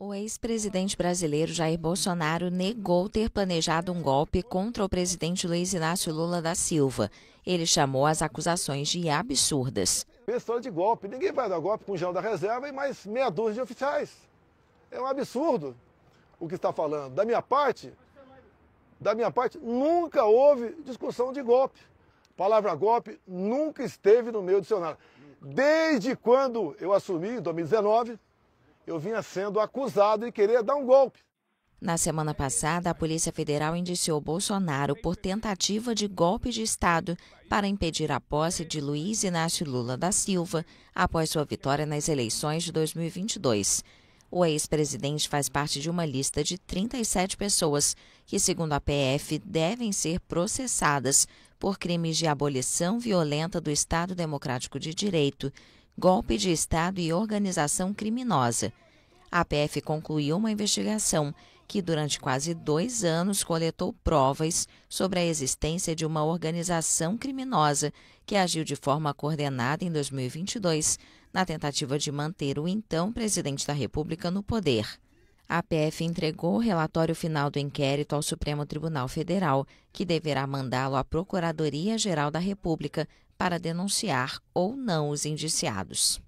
O ex-presidente brasileiro Jair Bolsonaro negou ter planejado um golpe contra o presidente Luiz Inácio Lula da Silva. Ele chamou as acusações de absurdas. História de golpe. Ninguém vai dar golpe com o João da Reserva e mais meia dúzia de oficiais. É um absurdo o que está falando. Da minha parte, da minha parte, nunca houve discussão de golpe. A palavra golpe nunca esteve no meu dicionário. Desde quando eu assumi, em 2019, eu vinha sendo acusado de querer dar um golpe. Na semana passada, a Polícia Federal indiciou Bolsonaro por tentativa de golpe de Estado para impedir a posse de Luiz Inácio Lula da Silva após sua vitória nas eleições de 2022. O ex-presidente faz parte de uma lista de 37 pessoas que, segundo a PF, devem ser processadas por crimes de abolição violenta do Estado Democrático de Direito, golpe de Estado e organização criminosa. A PF concluiu uma investigação que, durante quase dois anos, coletou provas sobre a existência de uma organização criminosa que agiu de forma coordenada em 2022 na tentativa de manter o então presidente da República no poder. A PF entregou o relatório final do inquérito ao Supremo Tribunal Federal, que deverá mandá-lo à Procuradoria-Geral da República para denunciar ou não os indiciados.